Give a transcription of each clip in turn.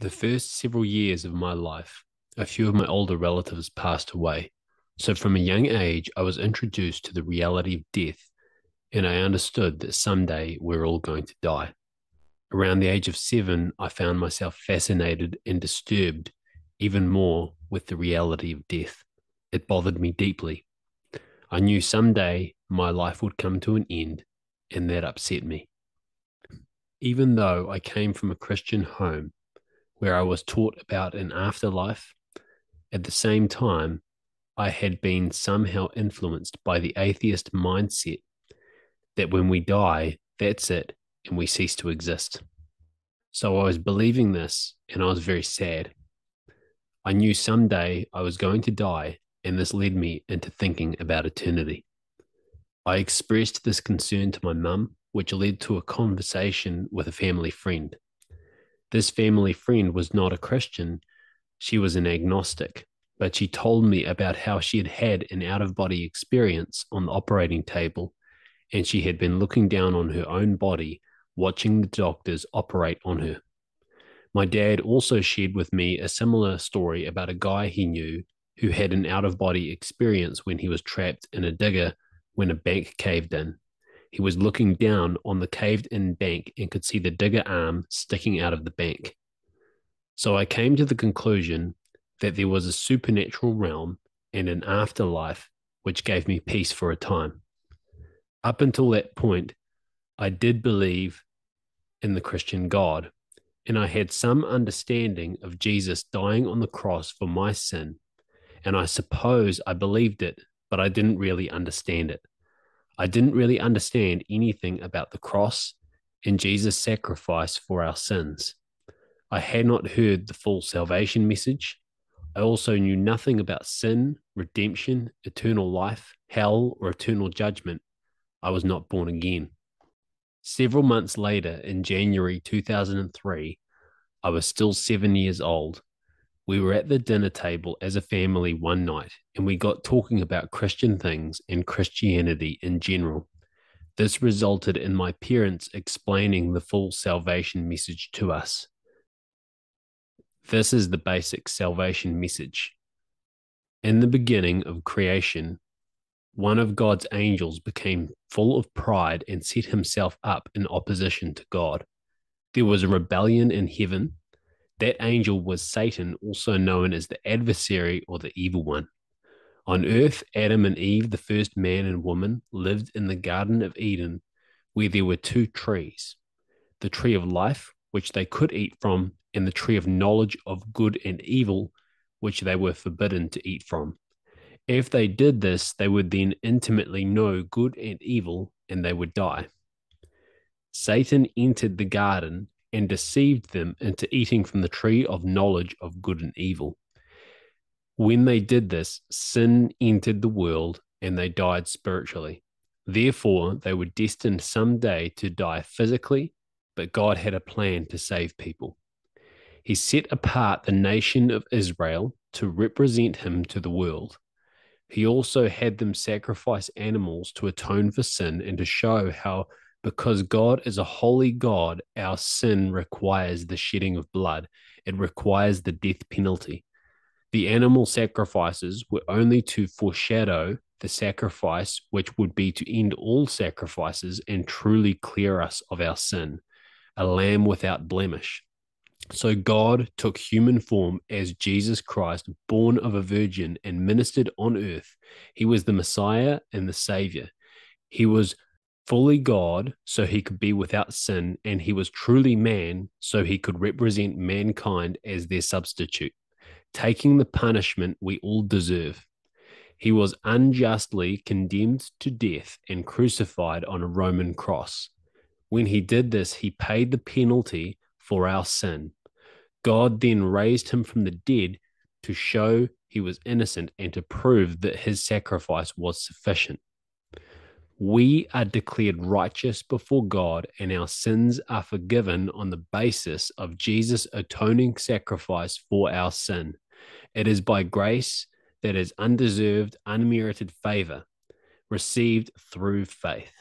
The first several years of my life, a few of my older relatives passed away. So, from a young age, I was introduced to the reality of death, and I understood that someday we're all going to die. Around the age of seven, I found myself fascinated and disturbed even more with the reality of death. It bothered me deeply. I knew someday my life would come to an end, and that upset me. Even though I came from a Christian home, where I was taught about an afterlife. At the same time, I had been somehow influenced by the atheist mindset that when we die, that's it, and we cease to exist. So I was believing this, and I was very sad. I knew someday I was going to die, and this led me into thinking about eternity. I expressed this concern to my mum, which led to a conversation with a family friend. This family friend was not a Christian, she was an agnostic, but she told me about how she had had an out of body experience on the operating table and she had been looking down on her own body, watching the doctors operate on her. My dad also shared with me a similar story about a guy he knew who had an out of body experience when he was trapped in a digger when a bank caved in. He was looking down on the caved in bank and could see the digger arm sticking out of the bank. So I came to the conclusion that there was a supernatural realm and an afterlife which gave me peace for a time. Up until that point, I did believe in the Christian God, and I had some understanding of Jesus dying on the cross for my sin. And I suppose I believed it, but I didn't really understand it. I didn't really understand anything about the cross and Jesus' sacrifice for our sins. I had not heard the full salvation message. I also knew nothing about sin, redemption, eternal life, hell, or eternal judgment. I was not born again. Several months later, in January 2003, I was still seven years old we were at the dinner table as a family one night and we got talking about Christian things and Christianity in general. This resulted in my parents explaining the full salvation message to us. This is the basic salvation message. In the beginning of creation, one of God's angels became full of pride and set himself up in opposition to God. There was a rebellion in heaven that angel was Satan, also known as the adversary or the evil one. On earth, Adam and Eve, the first man and woman, lived in the Garden of Eden, where there were two trees the tree of life, which they could eat from, and the tree of knowledge of good and evil, which they were forbidden to eat from. If they did this, they would then intimately know good and evil, and they would die. Satan entered the garden and deceived them into eating from the tree of knowledge of good and evil. When they did this, sin entered the world and they died spiritually. Therefore, they were destined someday to die physically, but God had a plan to save people. He set apart the nation of Israel to represent him to the world. He also had them sacrifice animals to atone for sin and to show how because God is a holy God, our sin requires the shedding of blood, it requires the death penalty. The animal sacrifices were only to foreshadow the sacrifice, which would be to end all sacrifices and truly clear us of our sin, a lamb without blemish. So God took human form as Jesus Christ, born of a virgin and ministered on earth. He was the Messiah and the Savior. He was fully God, so he could be without sin, and he was truly man, so he could represent mankind as their substitute, taking the punishment we all deserve. He was unjustly condemned to death and crucified on a Roman cross. When he did this, he paid the penalty for our sin. God then raised him from the dead to show he was innocent and to prove that his sacrifice was sufficient we are declared righteous before God and our sins are forgiven on the basis of Jesus' atoning sacrifice for our sin. It is by grace that is undeserved, unmerited favor received through faith.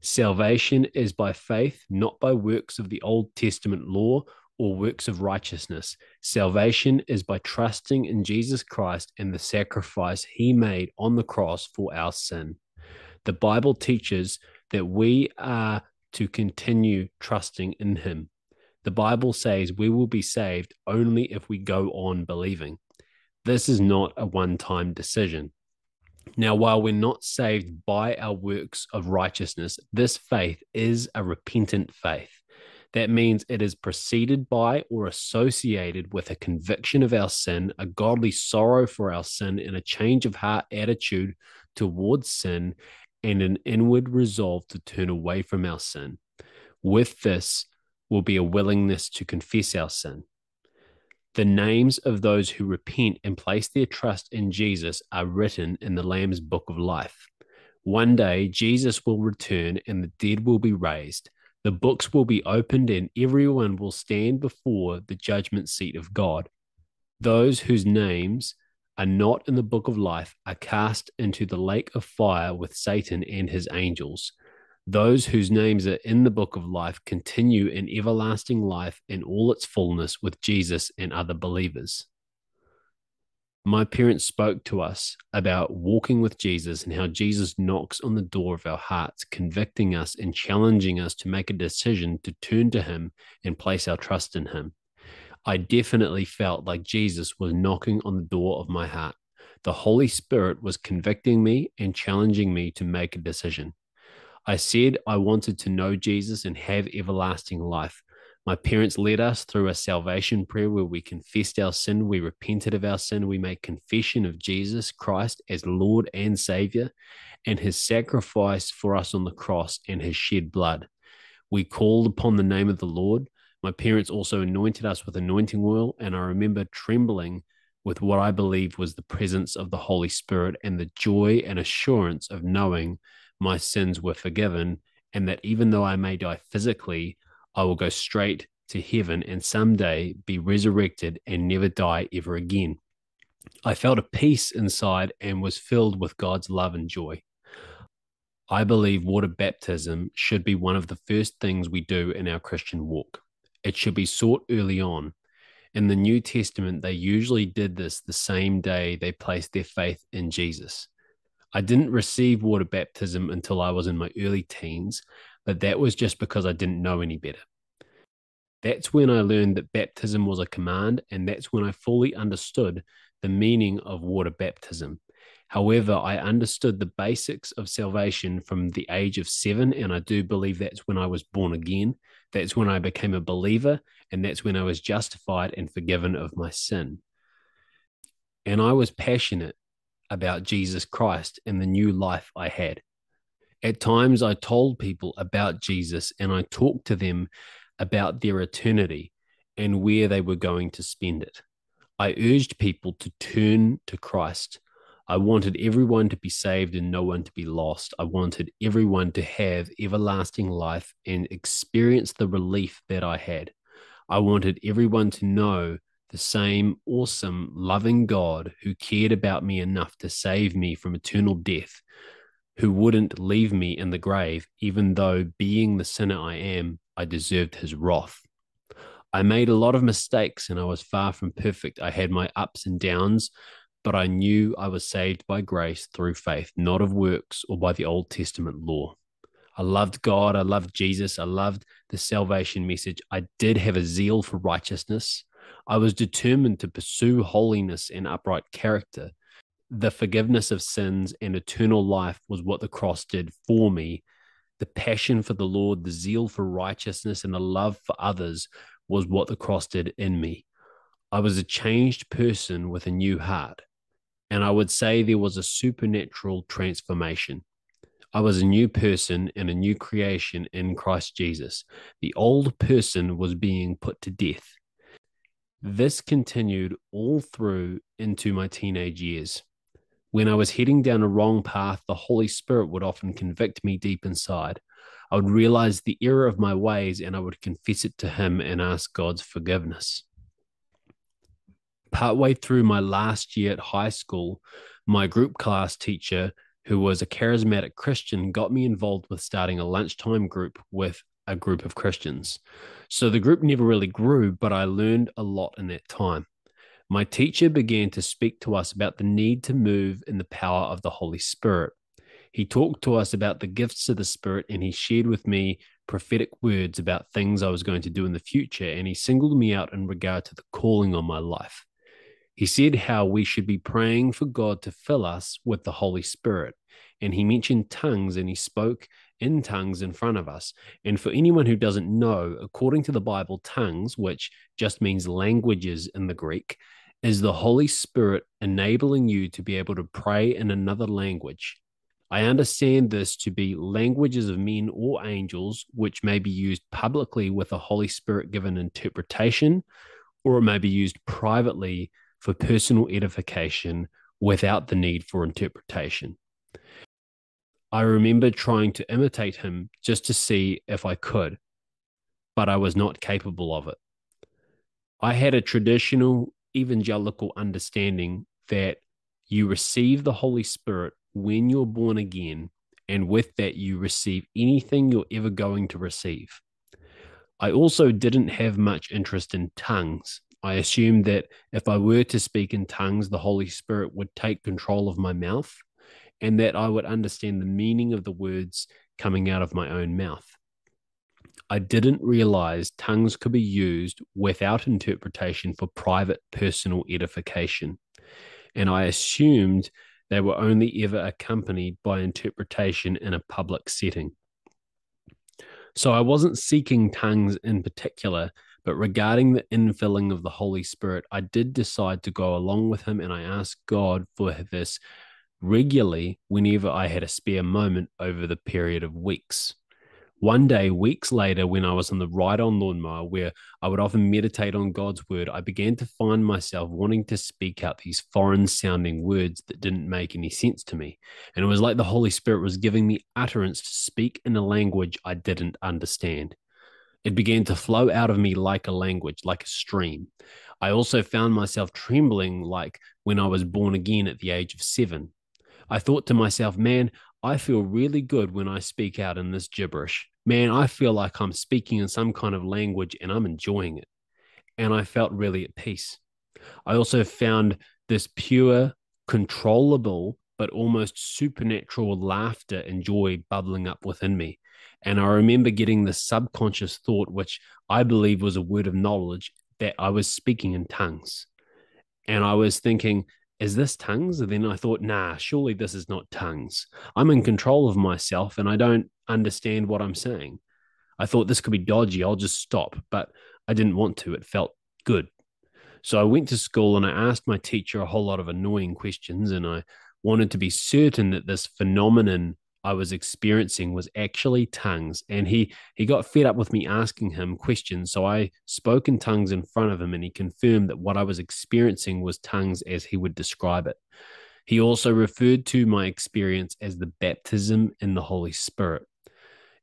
Salvation is by faith, not by works of the Old Testament law or works of righteousness. Salvation is by trusting in Jesus Christ and the sacrifice he made on the cross for our sin. The Bible teaches that we are to continue trusting in him. The Bible says we will be saved only if we go on believing. This is not a one time decision. Now, while we're not saved by our works of righteousness, this faith is a repentant faith. That means it is preceded by or associated with a conviction of our sin, a godly sorrow for our sin, and a change of heart attitude towards sin, and an inward resolve to turn away from our sin. With this will be a willingness to confess our sin. The names of those who repent and place their trust in Jesus are written in the Lamb's book of life. One day, Jesus will return and the dead will be raised. The books will be opened and everyone will stand before the judgment seat of God. Those whose names are not in the book of life are cast into the lake of fire with Satan and his angels. Those whose names are in the book of life continue in everlasting life in all its fullness with Jesus and other believers. My parents spoke to us about walking with Jesus and how Jesus knocks on the door of our hearts, convicting us and challenging us to make a decision to turn to Him and place our trust in Him. I definitely felt like Jesus was knocking on the door of my heart. The Holy Spirit was convicting me and challenging me to make a decision. I said I wanted to know Jesus and have everlasting life. My parents led us through a salvation prayer where we confessed our sin, we repented of our sin, we made confession of Jesus Christ as Lord and Savior, and his sacrifice for us on the cross and his shed blood. We called upon the name of the Lord. My parents also anointed us with anointing oil, and I remember trembling with what I believed was the presence of the Holy Spirit and the joy and assurance of knowing my sins were forgiven, and that even though I may die physically, I will go straight to heaven and someday be resurrected and never die ever again. I felt a peace inside and was filled with God's love and joy. I believe water baptism should be one of the first things we do in our Christian walk. It should be sought early on. In the New Testament, they usually did this the same day they placed their faith in Jesus. I didn't receive water baptism until I was in my early teens, but that was just because I didn't know any better. That's when I learned that baptism was a command, and that's when I fully understood the meaning of water baptism. However, I understood the basics of salvation from the age of seven, and I do believe that's when I was born again. That's when I became a believer, and that's when I was justified and forgiven of my sin. And I was passionate about Jesus Christ and the new life I had. At times, I told people about Jesus and I talked to them about their eternity and where they were going to spend it. I urged people to turn to Christ. I wanted everyone to be saved and no one to be lost. I wanted everyone to have everlasting life and experience the relief that I had. I wanted everyone to know the same awesome, loving God who cared about me enough to save me from eternal death, who wouldn't leave me in the grave, even though, being the sinner I am, I deserved his wrath. I made a lot of mistakes and I was far from perfect. I had my ups and downs, but I knew I was saved by grace through faith, not of works or by the Old Testament law. I loved God. I loved Jesus. I loved the salvation message. I did have a zeal for righteousness. I was determined to pursue holiness and upright character. The forgiveness of sins and eternal life was what the cross did for me. The passion for the Lord, the zeal for righteousness, and the love for others was what the cross did in me. I was a changed person with a new heart. And I would say there was a supernatural transformation. I was a new person and a new creation in Christ Jesus. The old person was being put to death. This continued all through into my teenage years. When I was heading down a wrong path, the Holy Spirit would often convict me deep inside. I would realize the error of my ways and I would confess it to Him and ask God's forgiveness. Partway through my last year at high school, my group class teacher, who was a charismatic Christian, got me involved with starting a lunchtime group with a group of Christians. So the group never really grew, but I learned a lot in that time. My teacher began to speak to us about the need to move in the power of the Holy Spirit. He talked to us about the gifts of the Spirit and he shared with me prophetic words about things I was going to do in the future. And he singled me out in regard to the calling on my life. He said how we should be praying for God to fill us with the Holy Spirit. And he mentioned tongues and he spoke in tongues in front of us. And for anyone who doesn't know, according to the Bible, tongues, which just means languages in the Greek, is the Holy Spirit enabling you to be able to pray in another language. I understand this to be languages of men or angels, which may be used publicly with a Holy Spirit given interpretation, or it may be used privately for personal edification without the need for interpretation. I remember trying to imitate him just to see if I could, but I was not capable of it. I had a traditional evangelical understanding that you receive the Holy Spirit when you're born again, and with that, you receive anything you're ever going to receive. I also didn't have much interest in tongues I assumed that if I were to speak in tongues, the Holy Spirit would take control of my mouth and that I would understand the meaning of the words coming out of my own mouth. I didn't realize tongues could be used without interpretation for private personal edification. And I assumed they were only ever accompanied by interpretation in a public setting. So I wasn't seeking tongues in particular, but regarding the infilling of the Holy Spirit, I did decide to go along with him and I asked God for this regularly whenever I had a spare moment over the period of weeks. One day, weeks later, when I was on the ride on lawnmower, where I would often meditate on God's word, I began to find myself wanting to speak out these foreign sounding words that didn't make any sense to me. And it was like the Holy Spirit was giving me utterance to speak in a language I didn't understand. It began to flow out of me like a language, like a stream. I also found myself trembling like when I was born again at the age of seven. I thought to myself, man, I feel really good when I speak out in this gibberish. Man, I feel like I'm speaking in some kind of language and I'm enjoying it. And I felt really at peace. I also found this pure, controllable, but almost supernatural laughter and joy bubbling up within me. And I remember getting the subconscious thought, which I believe was a word of knowledge, that I was speaking in tongues. And I was thinking, is this tongues? And then I thought, nah, surely this is not tongues. I'm in control of myself and I don't understand what I'm saying. I thought this could be dodgy. I'll just stop. But I didn't want to. It felt good. So I went to school and I asked my teacher a whole lot of annoying questions. And I wanted to be certain that this phenomenon I was experiencing was actually tongues. And he he got fed up with me asking him questions. So I spoke in tongues in front of him and he confirmed that what I was experiencing was tongues as he would describe it. He also referred to my experience as the baptism in the Holy Spirit,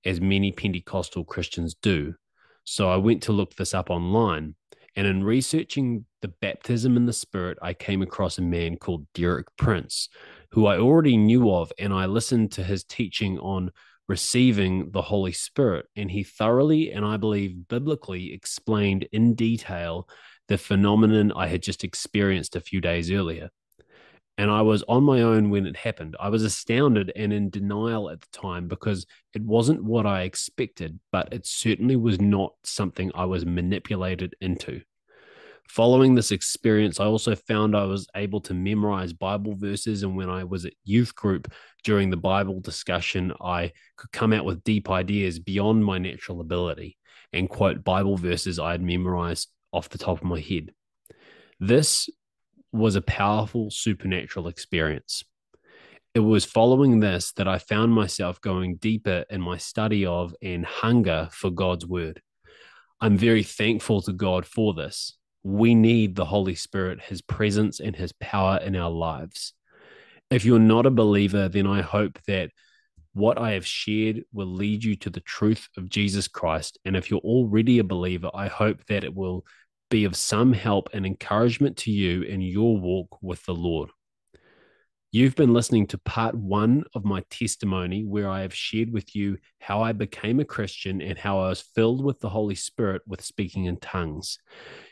as many Pentecostal Christians do. So I went to look this up online. And in researching the baptism in the Spirit, I came across a man called Derek Prince, who I already knew of, and I listened to his teaching on receiving the Holy Spirit. And he thoroughly and I believe biblically explained in detail the phenomenon I had just experienced a few days earlier. And I was on my own when it happened. I was astounded and in denial at the time because it wasn't what I expected, but it certainly was not something I was manipulated into. Following this experience, I also found I was able to memorize Bible verses. And when I was at youth group during the Bible discussion, I could come out with deep ideas beyond my natural ability and quote Bible verses I had memorized off the top of my head. This was a powerful supernatural experience. It was following this that I found myself going deeper in my study of and hunger for God's word. I'm very thankful to God for this we need the Holy Spirit, His presence, and His power in our lives. If you're not a believer, then I hope that what I have shared will lead you to the truth of Jesus Christ. And if you're already a believer, I hope that it will be of some help and encouragement to you in your walk with the Lord. You've been listening to part one of my testimony, where I have shared with you how I became a Christian and how I was filled with the Holy Spirit with speaking in tongues.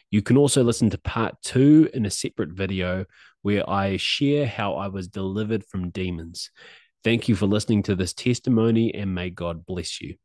You can also listen to part two in a separate video where I share how I was delivered from demons. Thank you for listening to this testimony and may God bless you.